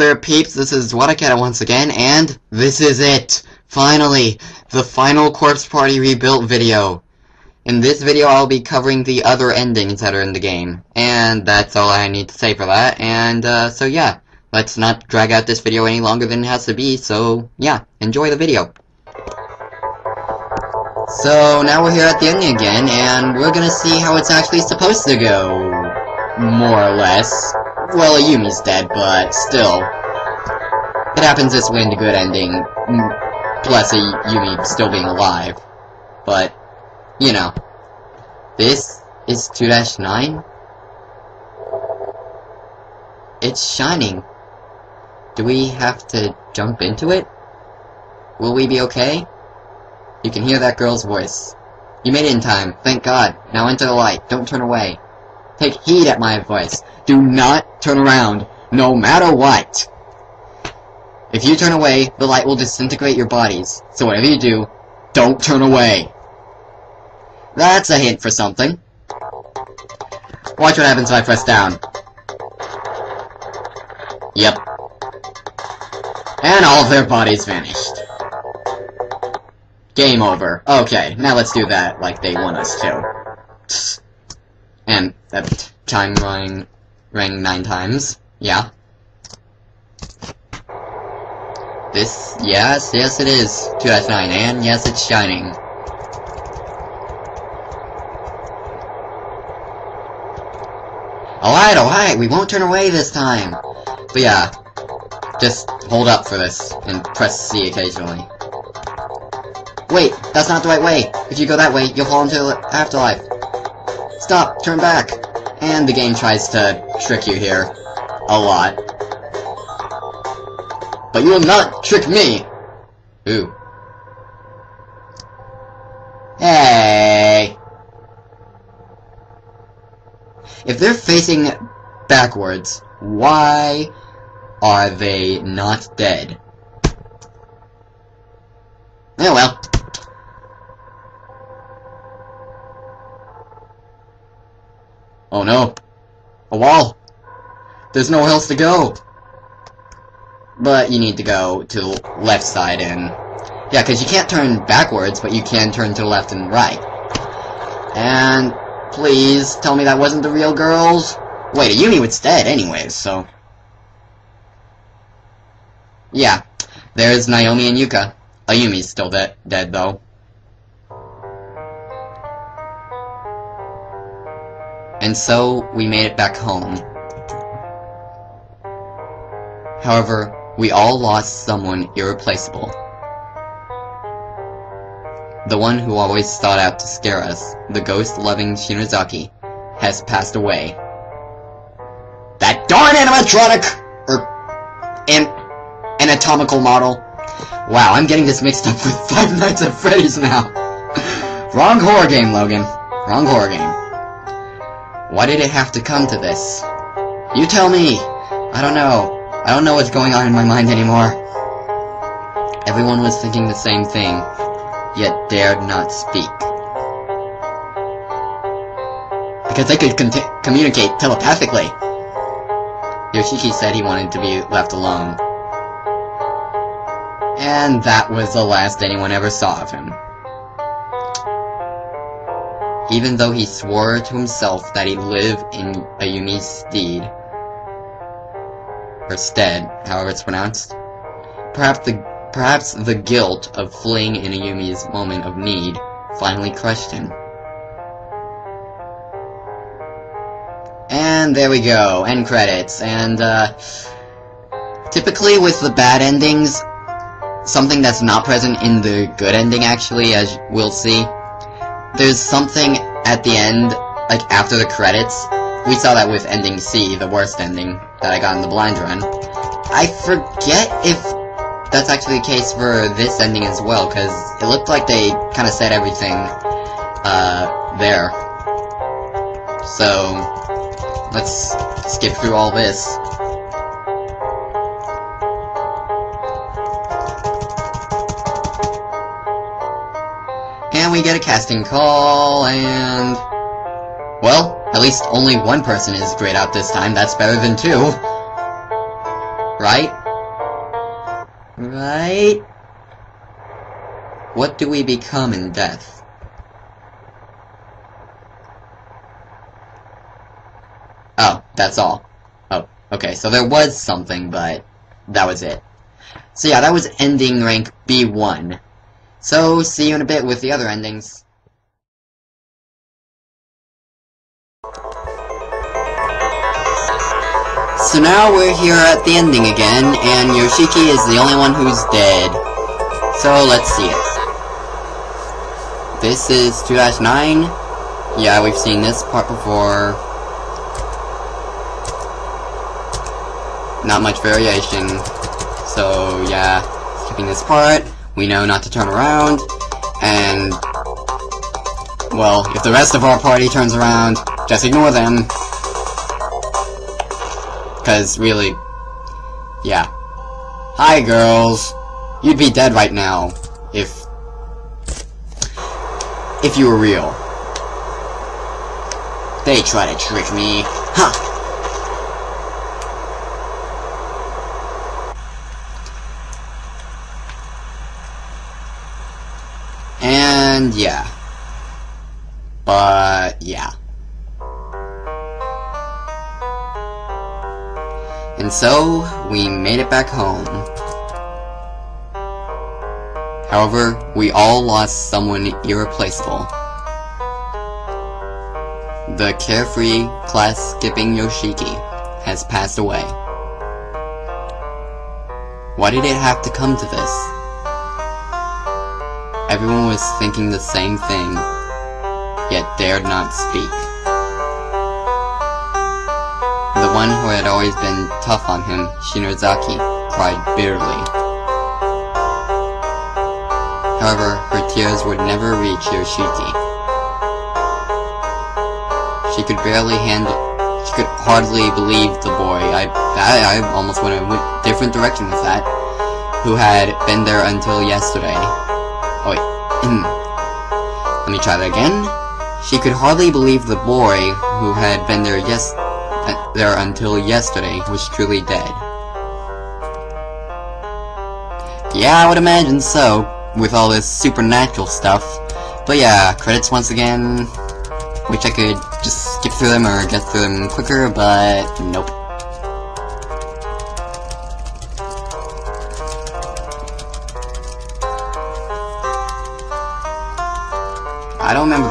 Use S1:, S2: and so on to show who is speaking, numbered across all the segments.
S1: there, peeps. This is Wadaket once again, and this is it. Finally, the final Corpse Party Rebuilt video. In this video, I'll be covering the other endings that are in the game. And that's all I need to say for that. And, uh, so yeah. Let's not drag out this video any longer than it has to be, so, yeah. Enjoy the video. So, now we're here at the ending again, and we're gonna see how it's actually supposed to go. More or less. Well, Yumi's dead, but still. It happens this way in the good ending, plus Ayumi still being alive. But, you know. This is 2-9? It's shining. Do we have to jump into it? Will we be okay? You can hear that girl's voice. You made it in time, thank God. Now enter the light, don't turn away. Take heed at my advice. Do not turn around, no matter what. If you turn away, the light will disintegrate your bodies. So whatever you do, don't turn away. That's a hint for something. Watch what happens if I press down. Yep. And all of their bodies vanished. Game over. Okay, now let's do that like they want us to. And that chime rang, rang nine times. Yeah. This, yes, yes it is. 2 out of 9, and yes, it's shining. Alright, alright, we won't turn away this time. But yeah, just hold up for this, and press C occasionally. Wait, that's not the right way. If you go that way, you'll fall into the afterlife. Stop, turn back. And the game tries to trick you here. A lot. But you will not trick me! Ooh. Hey! If they're facing backwards, why are they not dead? Oh well. Oh no. A wall. There's nowhere else to go. But you need to go to the left side and... Yeah, because you can't turn backwards, but you can turn to the left and right. And please tell me that wasn't the real girls. Wait, Ayumi was dead anyways, so... Yeah, there's Naomi and Yuka. Ayumi's still de dead, though. And so, we made it back home. However, we all lost someone irreplaceable. The one who always sought out to scare us, the ghost-loving Shinozaki, has passed away. That darn animatronic! Er, an anatomical model. Wow, I'm getting this mixed up with Five Nights at Freddy's now. Wrong horror game, Logan. Wrong horror game. Why did it have to come to this? You tell me! I don't know. I don't know what's going on in my mind anymore. Everyone was thinking the same thing, yet dared not speak. Because they could communicate telepathically. Yoshiki said he wanted to be left alone. And that was the last anyone ever saw of him even though he swore to himself that he'd live in Ayumi's stead. Or stead, however it's pronounced. Perhaps the perhaps the guilt of fleeing in Ayumi's moment of need finally crushed him. And there we go, end credits, and uh, typically with the bad endings, something that's not present in the good ending actually, as we'll see, there's something at the end, like after the credits. We saw that with ending C, the worst ending that I got in the blind run. I forget if that's actually the case for this ending as well, because it looked like they kind of said everything uh, there. So, let's skip through all this. We get a casting call, and... Well, at least only one person is grayed out this time, that's better than two. Right? Right? What do we become in death? Oh, that's all. Oh, okay, so there was something, but that was it. So yeah, that was ending rank B1. So, see you in a bit with the other endings. So now we're here at the ending again, and Yoshiki is the only one who's dead. So let's see it. This is 2-9. Yeah, we've seen this part before. Not much variation. So yeah, skipping this part. We know not to turn around. And, well, if the rest of our party turns around, just ignore them. Because, really, yeah. Hi, girls. You'd be dead right now, if... If you were real. They try to trick me. Huh. And, yeah. But, yeah. And so, we made it back home. However, we all lost someone irreplaceable. The carefree, class-skipping Yoshiki has passed away. Why did it have to come to this? Everyone was thinking the same thing, yet dared not speak. The one who had always been tough on him, Shinozaki, cried bitterly. However, her tears would never reach Yoshiki. She could barely handle, she could hardly believe the boy, I, I, I almost went in a different direction with that, who had been there until yesterday. Let me try that again. She could hardly believe the boy who had been there yes uh, there until yesterday was truly dead. Yeah, I would imagine so, with all this supernatural stuff. But yeah, credits once again. Wish I could just skip through them or get through them quicker, but nope.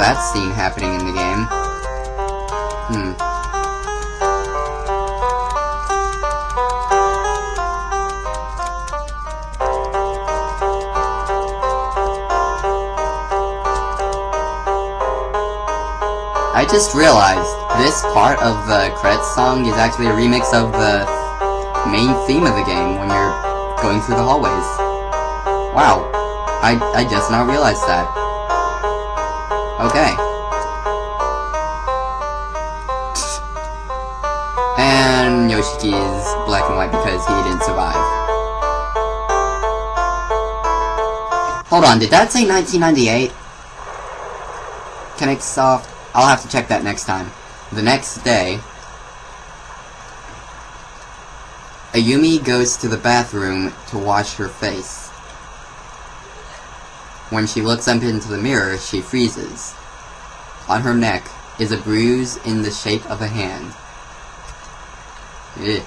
S1: That scene happening in the game. Hmm. I just realized this part of the credits song is actually a remix of the main theme of the game when you're going through the hallways. Wow. I, I just now realized that. Okay. And Yoshiki is black and white because he didn't survive. Hold on, did that say 1998? Kenix Soft I'll have to check that next time. The next day, Ayumi goes to the bathroom to wash her face. When she looks up into the mirror, she freezes. On her neck is a bruise in the shape of a hand. Ugh.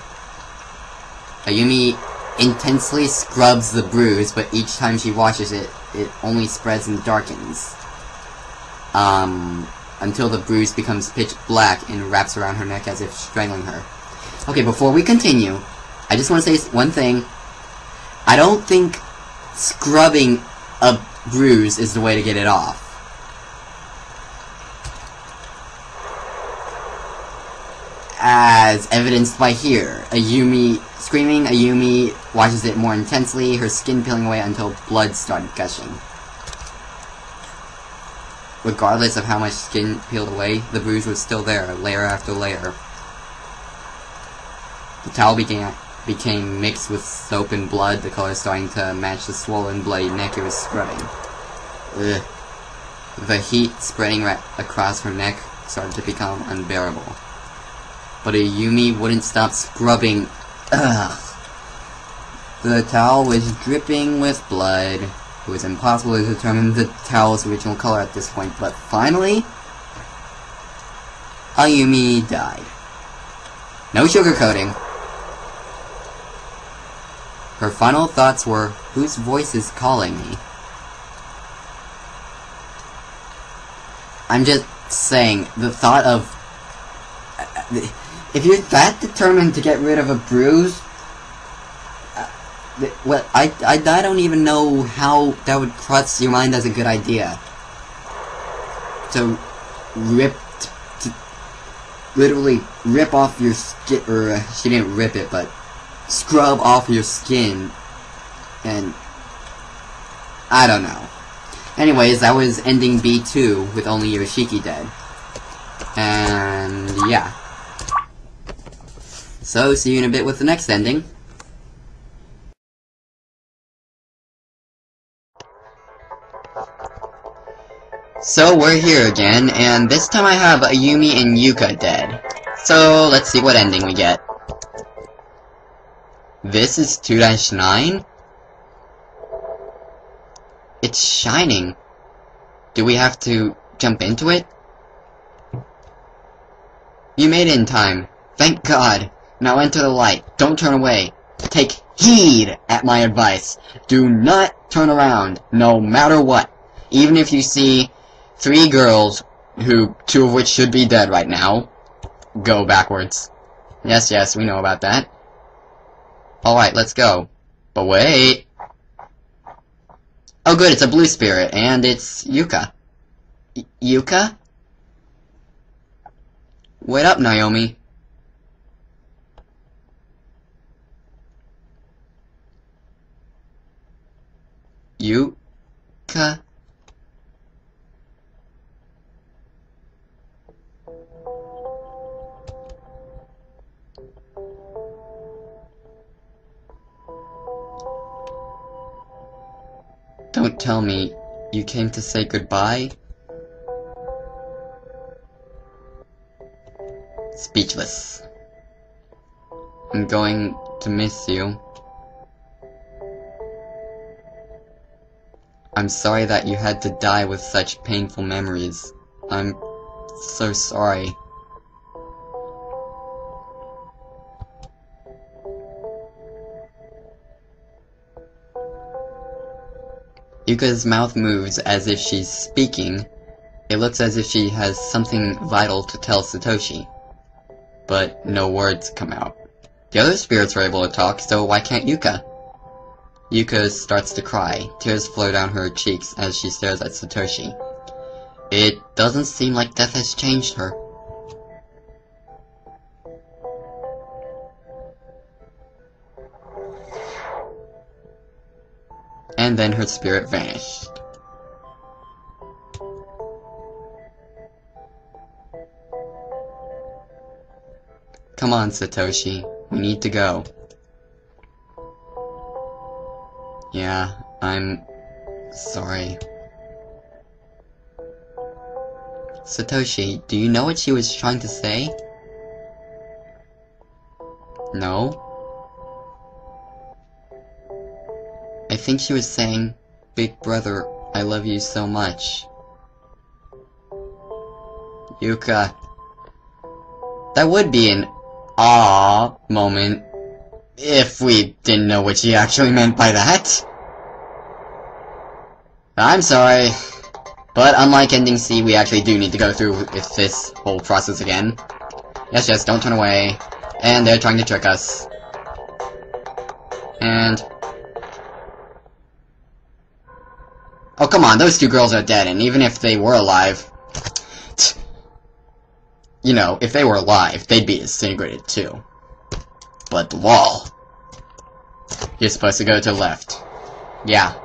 S1: Ayumi intensely scrubs the bruise, but each time she washes it, it only spreads and darkens. Um, until the bruise becomes pitch black and wraps around her neck as if strangling her. Okay, before we continue, I just want to say one thing. I don't think scrubbing a bruise is the way to get it off. As evidenced by here, Ayumi screaming, Ayumi watches it more intensely, her skin peeling away until blood started gushing. Regardless of how much skin peeled away, the bruise was still there, layer after layer. The towel began, became mixed with soap and blood, the color starting to match the swollen, bloody neck it was scrubbing. Ugh. The heat spreading right across her neck started to become unbearable. But Ayumi wouldn't stop scrubbing. Ugh. The towel was dripping with blood. It was impossible to determine the towel's original color at this point, but finally, Ayumi died. No sugarcoating. Her final thoughts were, whose voice is calling me? I'm just saying, the thought of... If you're that determined to get rid of a bruise... Uh, well, I, I, I don't even know how that would cross your mind as a good idea. To rip... To literally rip off your skin... Or, uh, she didn't rip it, but... Scrub off your skin. And... I don't know. Anyways, that was ending B2 with only Yoshiki dead. And yeah. So, see you in a bit with the next ending. So we're here again, and this time I have Ayumi and Yuka dead. So, let's see what ending we get. This is 2-9? It's shining. Do we have to jump into it? You made it in time. Thank God. Now enter the light. Don't turn away. Take heed at my advice. Do not turn around, no matter what. Even if you see three girls, who two of which should be dead right now, go backwards. Yes, yes, we know about that. Alright, let's go. But wait. Oh good, it's a blue spirit, and it's Yuka. Y Yuka? Wait up, Naomi. Yuka? Don't tell me you came to say goodbye? Speechless. I'm going to miss you. I'm sorry that you had to die with such painful memories. I'm so sorry. Yuka's mouth moves as if she's speaking. It looks as if she has something vital to tell Satoshi. But no words come out. The other spirits are able to talk, so why can't Yuka? Yuka starts to cry. Tears flow down her cheeks as she stares at Satoshi. It doesn't seem like death has changed her. Then her spirit vanished. Come on, Satoshi. We need to go. Yeah, I'm... sorry. Satoshi, do you know what she was trying to say? No? I think she was saying, Big brother, I love you so much. Yuka. That would be an ah moment if we didn't know what she actually meant by that. I'm sorry, but unlike ending C, we actually do need to go through with this whole process again. Yes, yes, don't turn away. And they're trying to trick us. And Oh, come on, those two girls are dead, and even if they were alive... You know, if they were alive, they'd be disintegrated too. But the wall... You're supposed to go to the left. Yeah,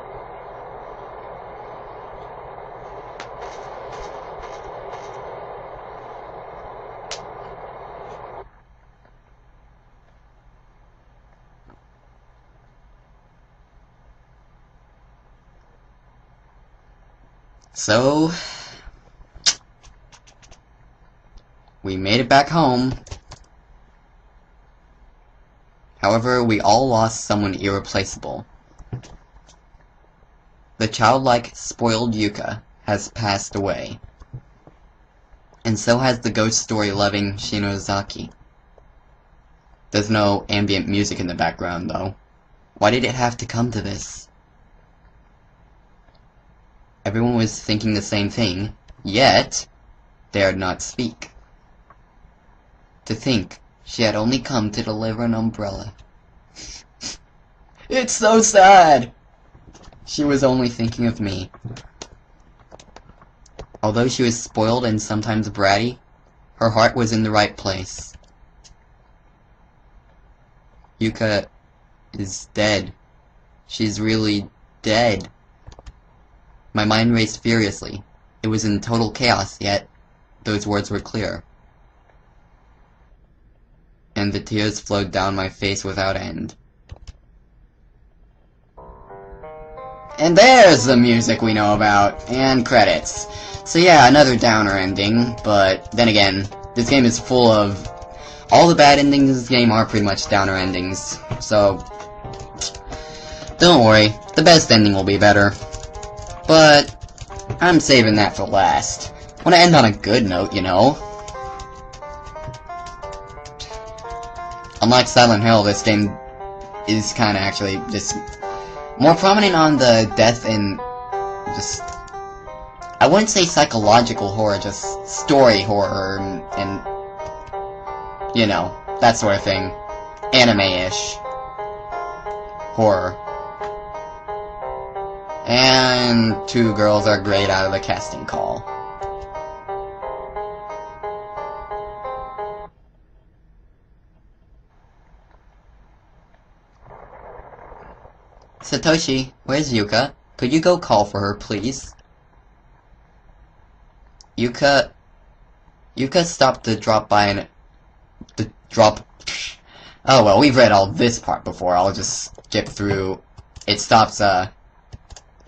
S1: So, we made it back home. However, we all lost someone irreplaceable. The childlike, spoiled Yuka has passed away. And so has the ghost story loving Shinozaki. There's no ambient music in the background, though. Why did it have to come to this? Everyone was thinking the same thing, yet dared not speak. To think she had only come to deliver an umbrella. it's so sad! She was only thinking of me. Although she was spoiled and sometimes bratty, her heart was in the right place. Yuka is dead. She's really dead. My mind raced furiously. It was in total chaos, yet those words were clear. And the tears flowed down my face without end. And there's the music we know about, and credits. So yeah, another downer ending, but then again, this game is full of... All the bad endings in this game are pretty much downer endings, so... Don't worry, the best ending will be better. But, I'm saving that for last. Want to end on a good note, you know? Unlike Silent Hill, this game is kind of actually just more prominent on the death and just I wouldn't say psychological horror, just story horror and, and you know that sort of thing, anime-ish horror. And two girls are great out of the casting call. Satoshi, where's Yuka? Could you go call for her, please? Yuka... Yuka stopped to drop by and... The drop... Oh well, we've read all this part before, I'll just skip through... It stops, uh...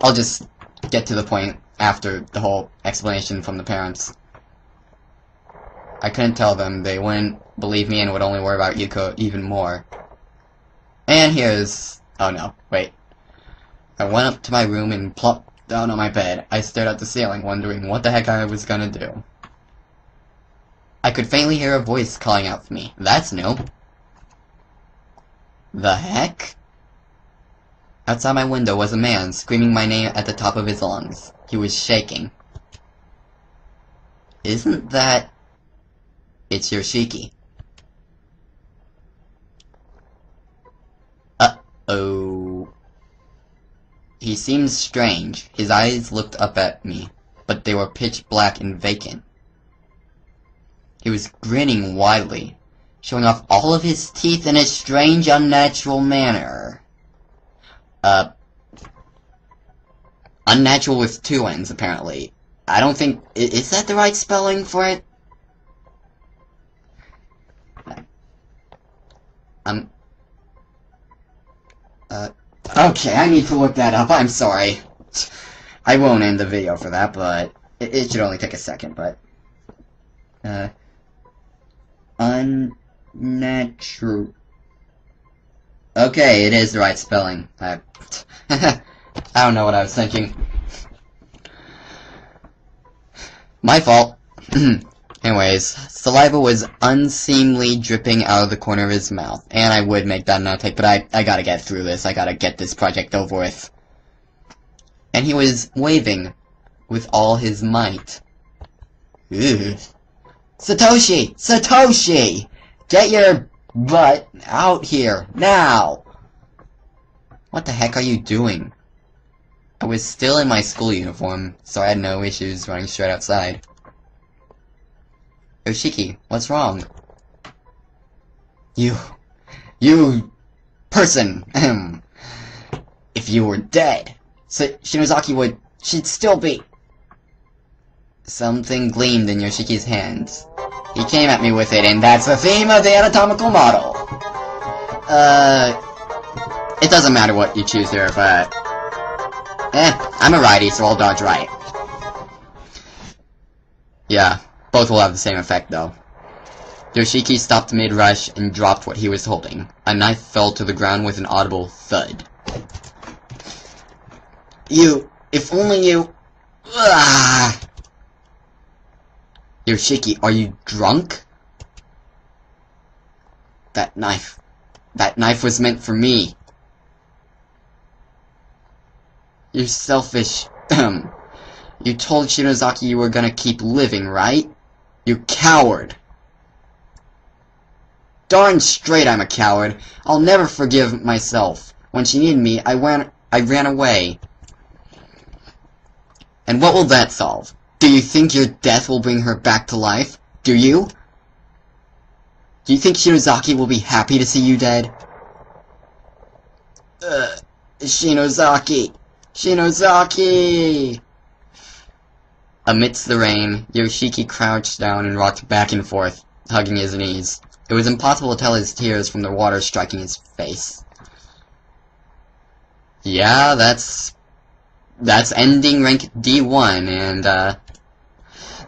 S1: I'll just get to the point after the whole explanation from the parents. I couldn't tell them, they wouldn't believe me and would only worry about Yuka even more. And here's... Oh no, wait. I went up to my room and plopped down on my bed. I stared at the ceiling, wondering what the heck I was gonna do. I could faintly hear a voice calling out for me. That's new. The heck? Outside my window was a man, screaming my name at the top of his lungs. He was shaking. Isn't that... It's Yoshiki. Uh-oh... He seemed strange. His eyes looked up at me, but they were pitch black and vacant. He was grinning widely, showing off all of his teeth in a strange, unnatural manner. Uh, unnatural with two N's, apparently. I don't think... Is that the right spelling for it? Um... Uh... Okay, I need to look that up. I'm sorry. I won't end the video for that, but it, it should only take a second, but... Uh... Unnatural... Okay, it is the right spelling. I, I don't know what I was thinking. My fault. Anyways, saliva was unseemly dripping out of the corner of his mouth. And I would make that an take, but I, I gotta get through this. I gotta get this project over with. And he was waving with all his might. Satoshi! Satoshi! Get your butt out here, now! What the heck are you doing? I was still in my school uniform, so I had no issues running straight outside. Yoshiki, what's wrong? You... You... person, If you were dead, so Shinozaki would... she'd still be... Something gleamed in Yoshiki's hands. He came at me with it, and that's the theme of the anatomical model. Uh... It doesn't matter what you choose here, but... Eh, I'm a righty, so I'll dodge right. Yeah, both will have the same effect, though. Yoshiki stopped mid-rush and dropped what he was holding. A knife fell to the ground with an audible thud. You, if only you... Ah! Yoshiki, are shaky, are you drunk? That knife. That knife was meant for me. You're selfish. you told Shinozaki you were gonna keep living, right? You coward! Darn straight I'm a coward. I'll never forgive myself. When she needed me, I went I ran away. And what will that solve? Do you think your death will bring her back to life? Do you? Do you think Shinozaki will be happy to see you dead? Uh, Shinozaki! Shinozaki! Amidst the rain, Yoshiki crouched down and rocked back and forth, hugging his knees. It was impossible to tell his tears from the water striking his face. Yeah, that's... That's ending rank D1, and, uh...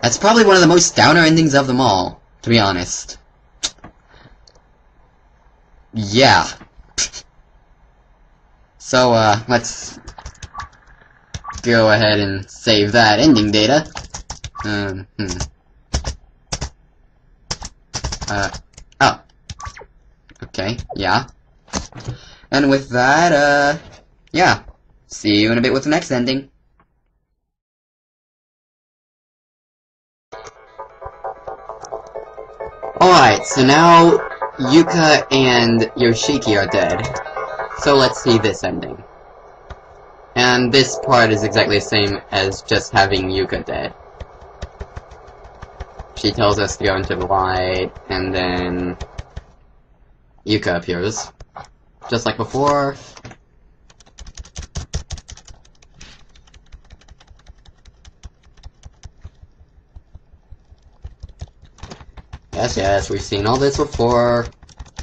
S1: That's probably one of the most downer endings of them all, to be honest. Yeah. so, uh, let's go ahead and save that ending data. Um, hmm. Uh, oh. Okay, yeah. And with that, uh, yeah. See you in a bit with the next ending. Alright, so now Yuka and Yoshiki are dead. So let's see this ending. And this part is exactly the same as just having Yuka dead. She tells us to go into the light, and then Yuka appears. Just like before. Yes, yes, we've seen all this before.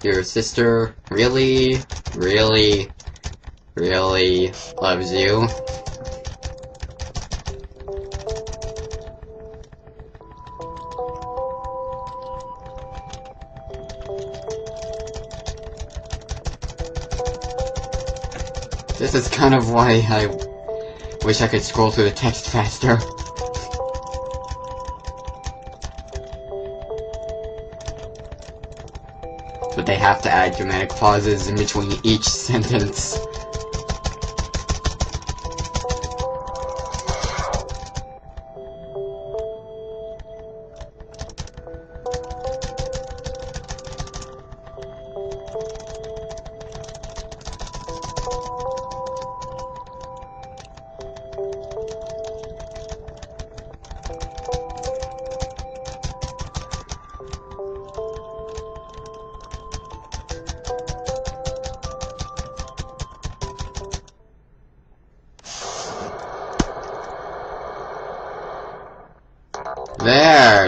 S1: Your sister really, really really loves you. This is kind of why I wish I could scroll through the text faster. Have to add dramatic pauses in between each sentence.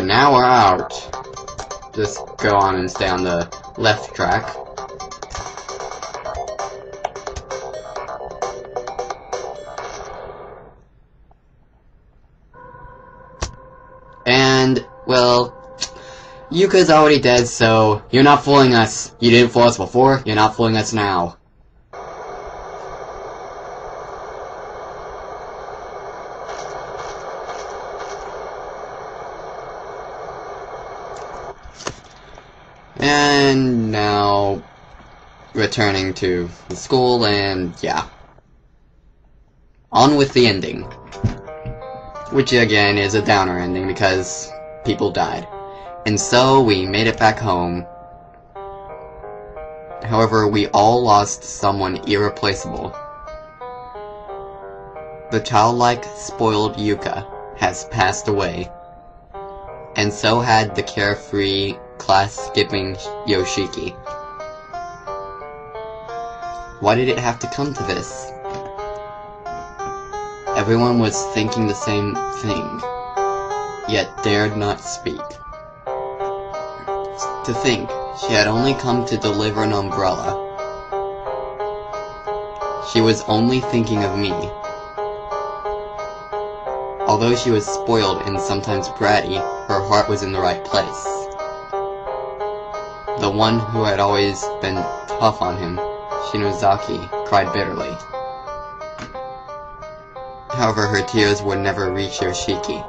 S1: Now we're out. Just go on and stay on the left track. And, well, Yuka's already dead, so you're not fooling us. You didn't fool us before, you're not fooling us now. And now, returning to the school, and yeah. On with the ending. Which again is a downer ending because people died. And so we made it back home. However, we all lost someone irreplaceable. The childlike, spoiled Yuka has passed away. And so had the carefree, class-skipping Yoshiki. Why did it have to come to this? Everyone was thinking the same thing, yet dared not speak. To think, she had only come to deliver an umbrella. She was only thinking of me. Although she was spoiled and sometimes bratty, her heart was in the right place. The one who had always been tough on him, Shinozaki, cried bitterly. However, her tears would never reach Yoshiki.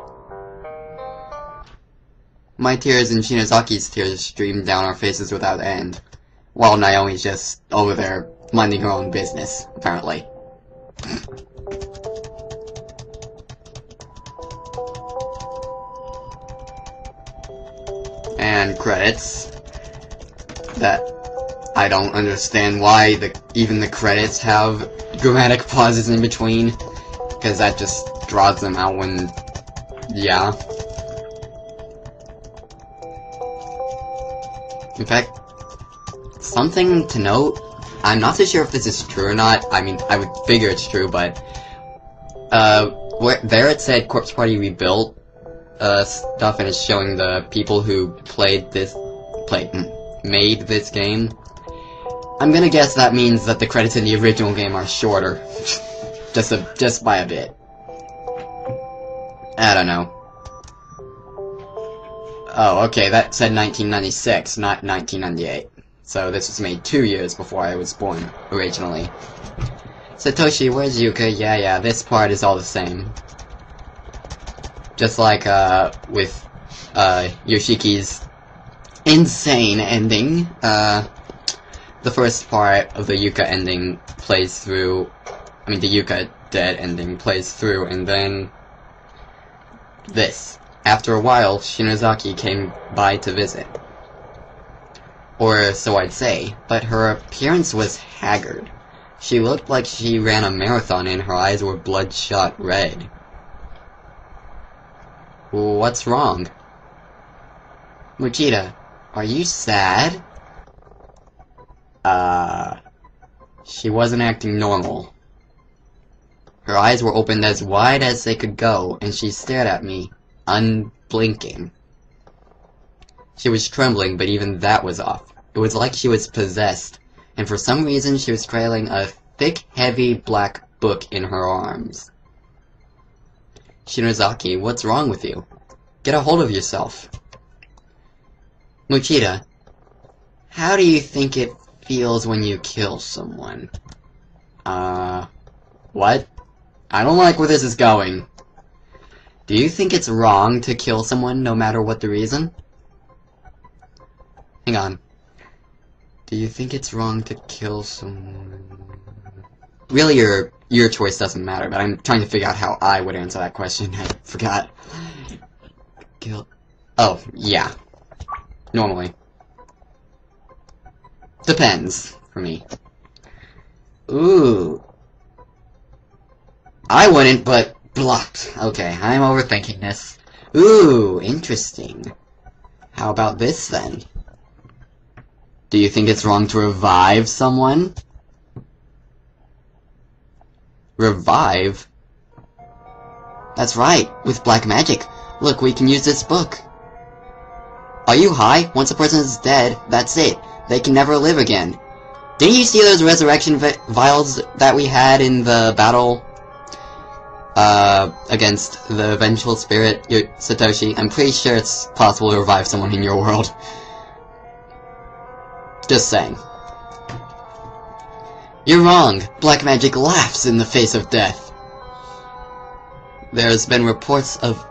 S1: My tears and Shinozaki's tears streamed down our faces without end, while Naomi's just over there minding her own business, apparently. and credits that I don't understand why the even the credits have grammatic pauses in between because that just draws them out when yeah in fact something to note I'm not so sure if this is true or not I mean I would figure it's true but uh where, there it said Corpse Party rebuilt uh, stuff and it's showing the people who played this, played, made this game. I'm gonna guess that means that the credits in the original game are shorter. just a, just by a bit. I don't know. Oh, okay, that said 1996, not 1998. So this was made two years before I was born, originally. Satoshi, where's Yuka? Yeah, yeah, this part is all the same. Just like uh, with uh, Yoshiki's insane ending, uh, the first part of the Yuka ending plays through, I mean the Yuka dead ending plays through, and then this. After a while, Shinozaki came by to visit. Or so I'd say, but her appearance was haggard. She looked like she ran a marathon and her eyes were bloodshot red. What's wrong? Mochida, are you sad? Uh... She wasn't acting normal. Her eyes were opened as wide as they could go, and she stared at me, unblinking. She was trembling, but even that was off. It was like she was possessed, and for some reason she was trailing a thick, heavy black book in her arms. Shinozaki, what's wrong with you? Get a hold of yourself. Mochida, how do you think it feels when you kill someone? Uh, what? I don't like where this is going. Do you think it's wrong to kill someone no matter what the reason? Hang on. Do you think it's wrong to kill someone? Really, your your choice doesn't matter, but I'm trying to figure out how I would answer that question. I forgot. Kill. Oh, yeah. Normally. Depends, for me. Ooh. I wouldn't, but blocked. Okay, I'm overthinking this. Ooh, interesting. How about this, then? Do you think it's wrong to revive someone? Revive? That's right, with black magic. Look, we can use this book. Are you high? Once a person is dead, that's it. They can never live again. Didn't you see those resurrection vi vials that we had in the battle uh, against the vengeful spirit, Satoshi? I'm pretty sure it's possible to revive someone in your world. Just saying. You're wrong. Black magic laughs in the face of death. There's been reports of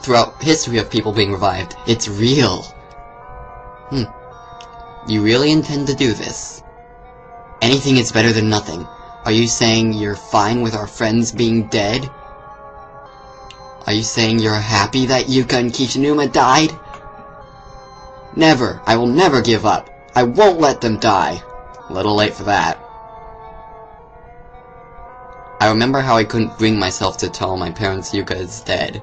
S1: throughout history of people being revived. It's real. Hmm. You really intend to do this? Anything is better than nothing. Are you saying you're fine with our friends being dead? Are you saying you're happy that Yuka and Kishinuma died? Never. I will never give up. I won't let them die. A little late for that. I remember how I couldn't bring myself to tell my parents Yuka is dead.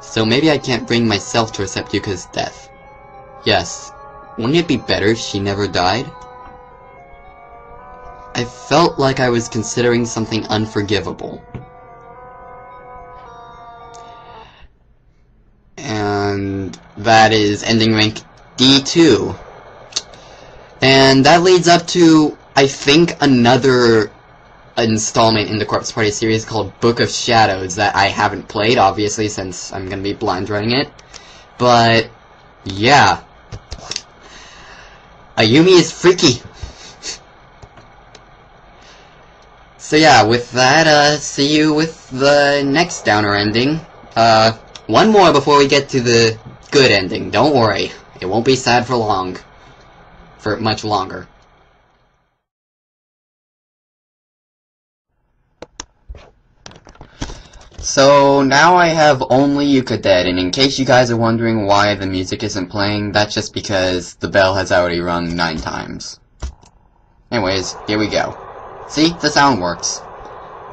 S1: So maybe I can't bring myself to accept Yuka's death. Yes. Wouldn't it be better if she never died? I felt like I was considering something unforgivable. And that is ending rank D2. And that leads up to, I think, another installment in the Corpse Party series called Book of Shadows that I haven't played, obviously, since I'm gonna be blind running it. But, yeah. Ayumi is freaky. So yeah, with that, uh, see you with the next downer ending. Uh, one more before we get to the good ending. Don't worry. It won't be sad for long. For much longer. So now I have only Yuka dead, and in case you guys are wondering why the music isn't playing, that's just because the bell has already rung nine times. Anyways, here we go. See? The sound works.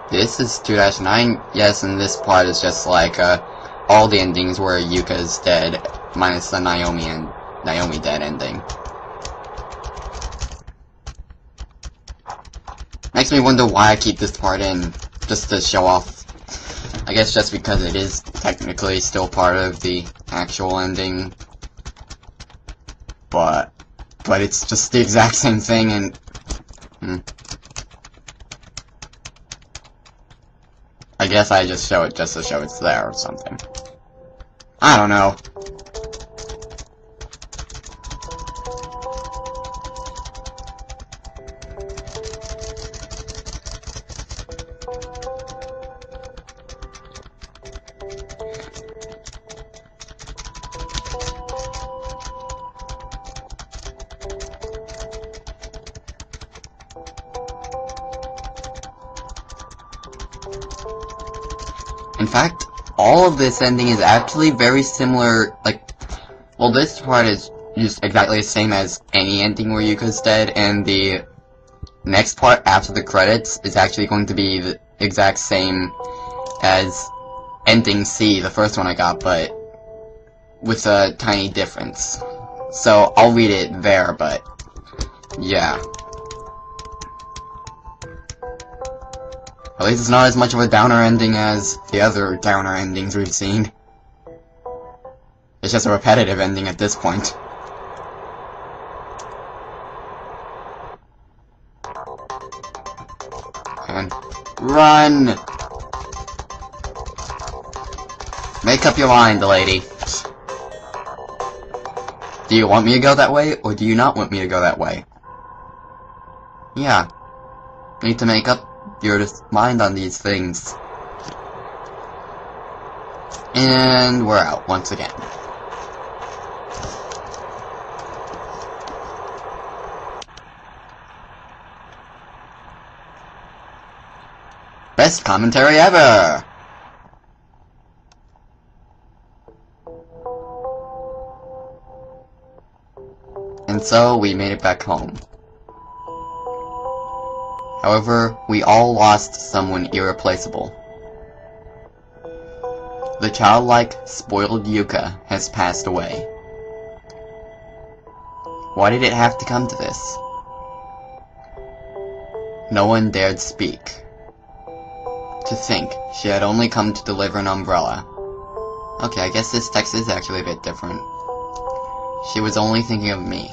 S1: This is 2-9, yes, and this part is just like, uh, all the endings where Yuka is dead, minus the Naomi and Naomi dead ending. Makes me wonder why I keep this part in, just to show off I guess just because it is technically still part of the actual ending. But, but it's just the exact same thing and, hmm. I guess I just show it just to show it's there or something. I don't know. This ending is actually very similar, like, well this part is just exactly the same as any ending where Yuka's dead, and the next part after the credits is actually going to be the exact same as ending C, the first one I got, but with a tiny difference. So I'll read it there, but yeah. At least it's not as much of a downer ending as the other downer endings we've seen. It's just a repetitive ending at this point. And run! Make up your mind, lady. Do you want me to go that way, or do you not want me to go that way? Yeah. Need to make up your mind on these things. And we're out once again. Best commentary ever! And so, we made it back home. However, we all lost someone irreplaceable. The childlike, spoiled Yuka has passed away. Why did it have to come to this? No one dared speak. To think, she had only come to deliver an umbrella. Okay, I guess this text is actually a bit different. She was only thinking of me.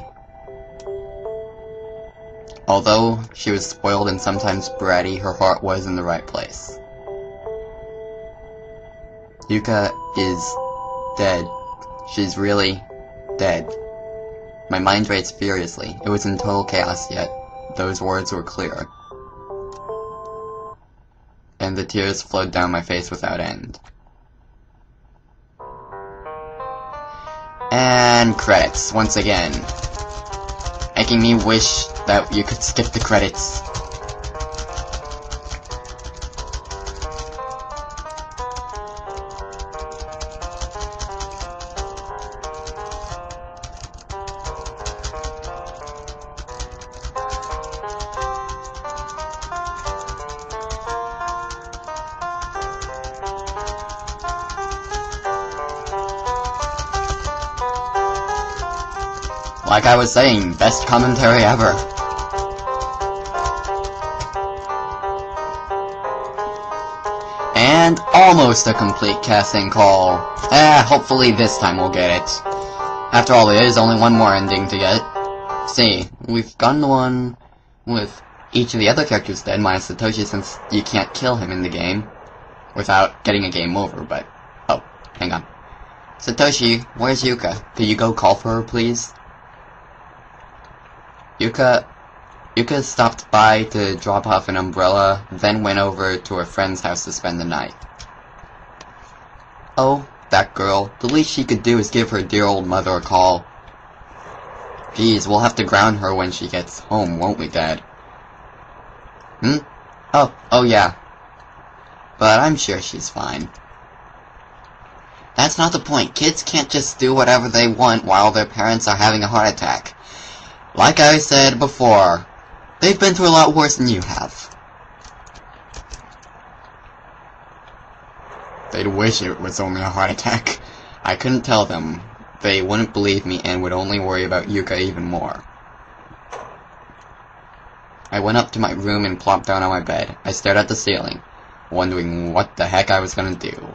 S1: Although she was spoiled and sometimes bratty, her heart was in the right place. Yuka is dead. She's really dead. My mind raced furiously. It was in total chaos, yet those words were clear. And the tears flowed down my face without end. And credits, once again. Making me wish that you could skip the credits. Like I was saying, best commentary ever. Almost a complete casting call. Eh, hopefully this time we'll get it. After all, there is only one more ending to get. See, we've gotten the one with each of the other characters dead, minus Satoshi, since you can't kill him in the game without getting a game over, but... Oh, hang on. Satoshi, where's Yuka? Could you go call for her, please? Yuka Yuka stopped by to drop off an umbrella, then went over to her friend's house to spend the night. Oh, that girl. The least she could do is give her dear old mother a call. Geez, we'll have to ground her when she gets home, won't we, Dad? Hmm? Oh, oh yeah. But I'm sure she's fine. That's not the point. Kids can't just do whatever they want while their parents are having a heart attack. Like I said before, they've been through a lot worse than you have. They'd wish it was only a heart attack. I couldn't tell them. They wouldn't believe me and would only worry about Yuka even more. I went up to my room and plopped down on my bed. I stared at the ceiling, wondering what the heck I was gonna do.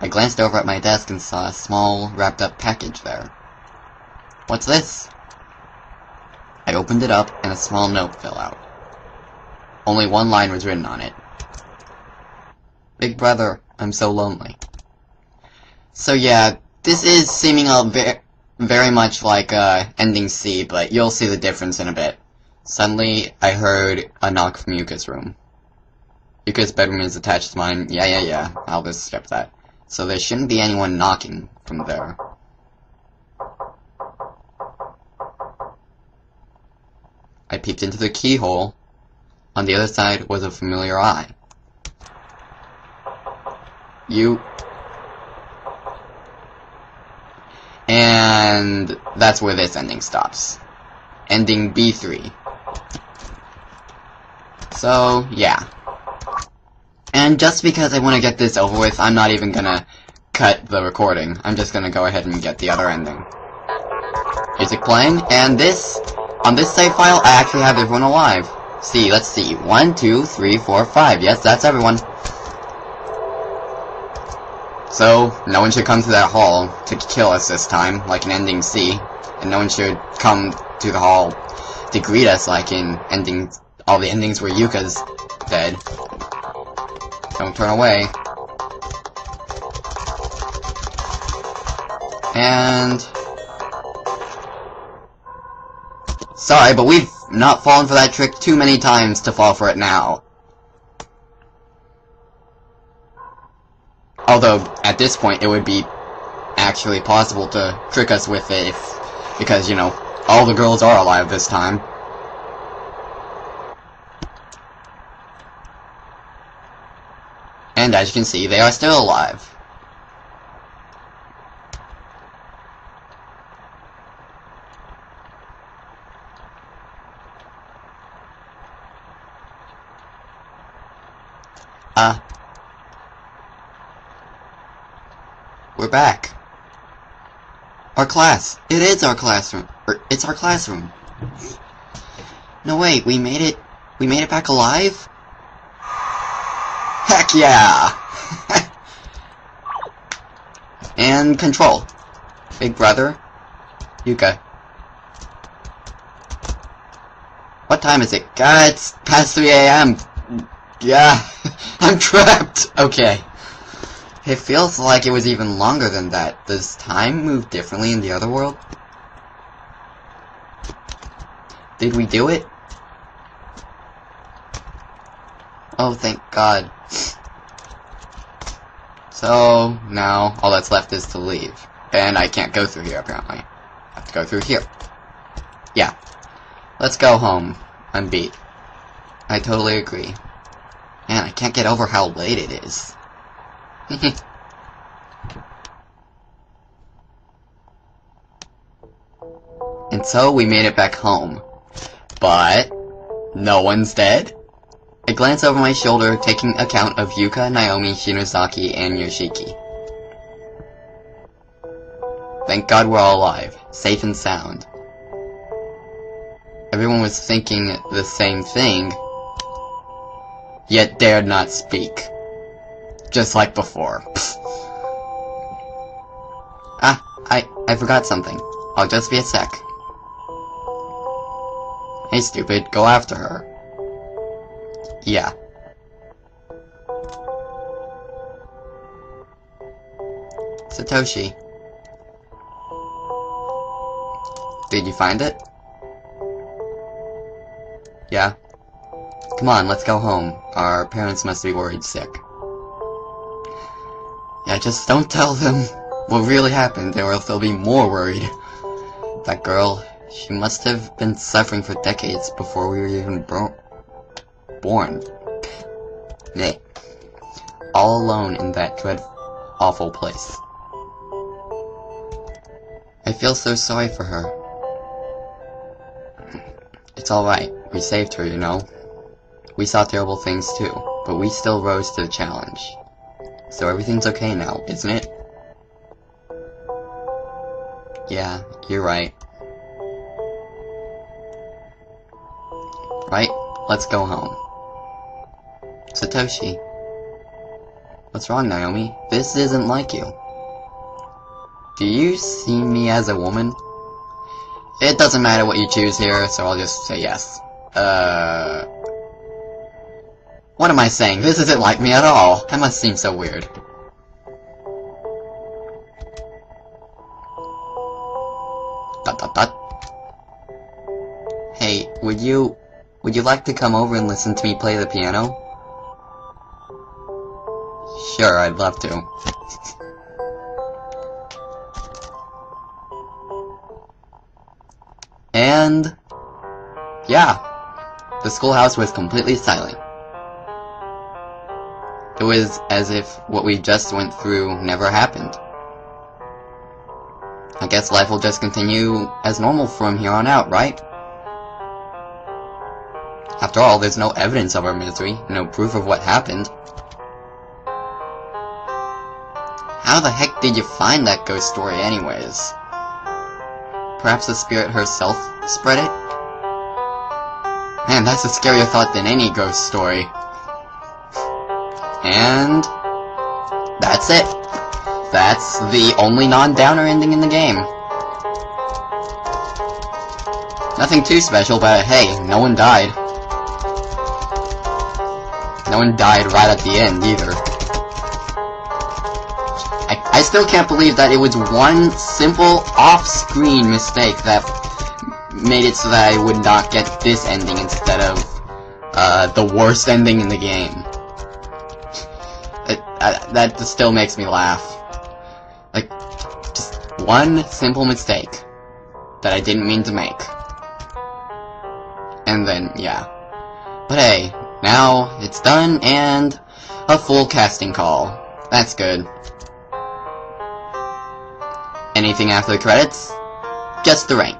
S1: I glanced over at my desk and saw a small, wrapped-up package there. What's this? I opened it up and a small note fell out. Only one line was written on it. Big brother, I'm so lonely. So yeah, this is seeming a ve very much like uh, ending C, but you'll see the difference in a bit. Suddenly, I heard a knock from Yuka's room. Yuka's bedroom is attached to mine. Yeah, yeah, yeah. I'll just skip that. So there shouldn't be anyone knocking from there. I peeped into the keyhole. On the other side was a familiar eye. You... And that's where this ending stops. Ending B3. So, yeah. And just because I want to get this over with, I'm not even gonna cut the recording. I'm just gonna go ahead and get the other ending. Music playing, and this, on this save file, I actually have everyone alive. See, let's see. One, two, three, four, five. Yes, that's everyone. So, no one should come to that hall to kill us this time, like in Ending C, and no one should come to the hall to greet us like in Ending, all the endings where Yuka's dead. Don't turn away. And... Sorry, but we've not fallen for that trick too many times to fall for it now. Although, at this point, it would be actually possible to trick us with it if... Because, you know, all the girls are alive this time. And as you can see, they are still alive. Uh. We're back. Our class. It is our classroom. Er, it's our classroom. No, way, we made it... We made it back alive? Heck yeah! and control. Big brother. Yuka. What time is it? God, it's past 3 a.m. Yeah, I'm trapped. Okay. It feels like it was even longer than that. Does time move differently in the other world? Did we do it? Oh, thank God. So, now, all that's left is to leave. And I can't go through here, apparently. I have to go through here. Yeah. Let's go home. I'm beat. I totally agree. Man, I can't get over how late it is. Mm-hmm. and so we made it back home. But, no one's dead? I glance over my shoulder, taking account of Yuka, Naomi, Shinozaki, and Yoshiki. Thank God we're all alive, safe and sound. Everyone was thinking the same thing, yet dared not speak. Just like before. ah, I, I forgot something. I'll just be a sec. Hey stupid, go after her. Yeah. Satoshi. Did you find it? Yeah? Come on, let's go home. Our parents must be worried sick. Yeah, just don't tell them what really happened, or else they'll be more worried. That girl, she must have been suffering for decades before we were even born. Nay. All alone in that dread, awful place. I feel so sorry for her. It's alright. We saved her, you know. We saw terrible things too, but we still rose to the challenge. So everything's okay now, isn't it? Yeah, you're right. Right? Let's go home. Satoshi. What's wrong, Naomi? This isn't like you. Do you see me as a woman? It doesn't matter what you choose here, so I'll just say yes. Uh... What am I saying? This isn't like me at all. That must seem so weird. Dot dot dot. Hey, would you... Would you like to come over and listen to me play the piano? Sure, I'd love to. and... Yeah. The schoolhouse was completely silent. It was as if what we just went through never happened. I guess life will just continue as normal from here on out, right? After all, there's no evidence of our misery, no proof of what happened. How the heck did you find that ghost story anyways? Perhaps the spirit herself spread it? Man, that's a scarier thought than any ghost story. And... That's it. That's the only non-downer ending in the game. Nothing too special, but hey, no one died. No one died right at the end, either. I, I still can't believe that it was one simple off-screen mistake that made it so that I would not get this ending instead of uh, the worst ending in the game. That still makes me laugh. Like, just one simple mistake that I didn't mean to make. And then, yeah. But hey, now it's done and a full casting call. That's good. Anything after the credits? Just the rank.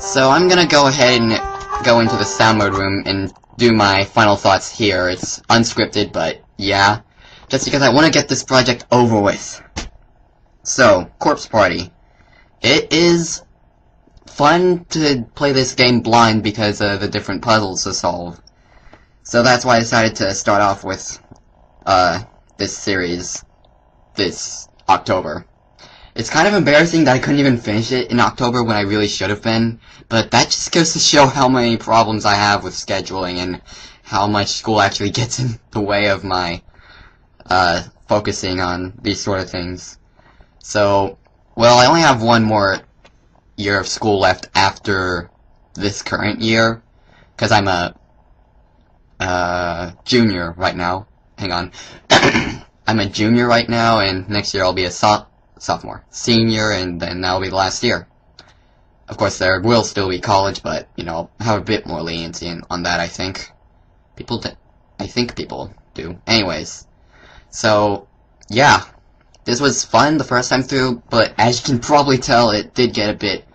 S1: So I'm gonna go ahead and go into the sound mode room and do my final thoughts here. It's unscripted, but yeah. Just because I want to get this project over with. So, Corpse Party. It is fun to play this game blind because of the different puzzles to solve. So that's why I decided to start off with, uh, this series this October. It's kind of embarrassing that I couldn't even finish it in October when I really should have been, but that just goes to show how many problems I have with scheduling and how much school actually gets in the way of my, uh, focusing on these sort of things. So, well, I only have one more year of school left after this current year, because I'm a, uh, junior right now. Hang on. I'm a junior right now, and next year I'll be a so sophomore, senior, and then that'll be the last year. Of course, there will still be college, but, you know, I'll have a bit more leniency on that, I think. People, I think people do. Anyways, so, yeah, this was fun the first time through, but as you can probably tell, it did get a bit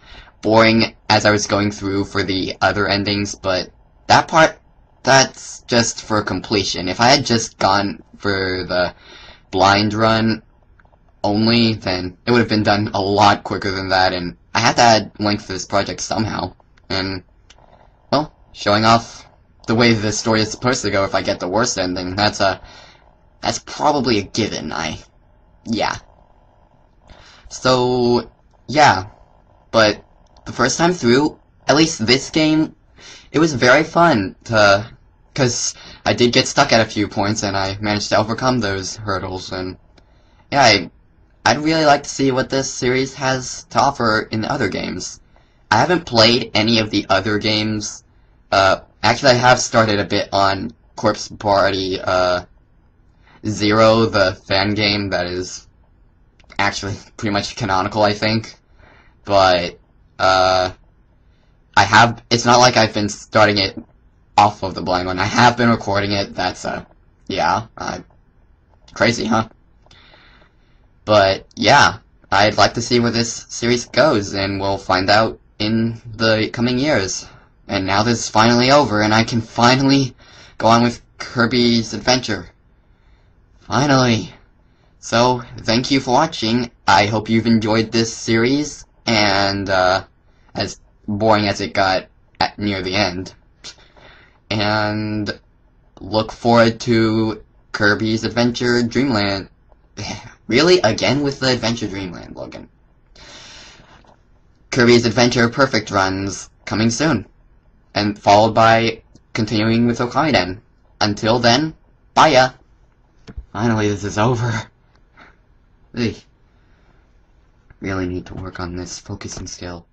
S1: boring as I was going through for the other endings, but that part, that's just for completion. If I had just gone for the blind run only, then it would have been done a lot quicker than that, and I had to add length to this project somehow. And, well, showing off the way the story is supposed to go if I get the worst ending, that's a, that's probably a given, I, yeah. So, yeah. But, the first time through, at least this game, it was very fun to, cause I did get stuck at a few points and I managed to overcome those hurdles and, yeah, I I'd really like to see what this series has to offer in the other games. I haven't played any of the other games Uh, actually, I have started a bit on Corpse Party uh, Zero, the fan game that is actually pretty much canonical, I think. But uh, I have. It's not like I've been starting it off of the blind one. I have been recording it. That's uh, yeah, uh, crazy, huh? But yeah, I'd like to see where this series goes, and we'll find out in the coming years. And now this is finally over, and I can finally go on with Kirby's Adventure. Finally. So, thank you for watching. I hope you've enjoyed this series, and, uh, as boring as it got at near the end. And look forward to Kirby's Adventure Dreamland. really? Again with the Adventure Dreamland, Logan. Kirby's Adventure Perfect runs coming soon. And followed by continuing with Okamiden. Until then, bye ya! Finally, this is over. Ugh. Really need to work on this focusing skill.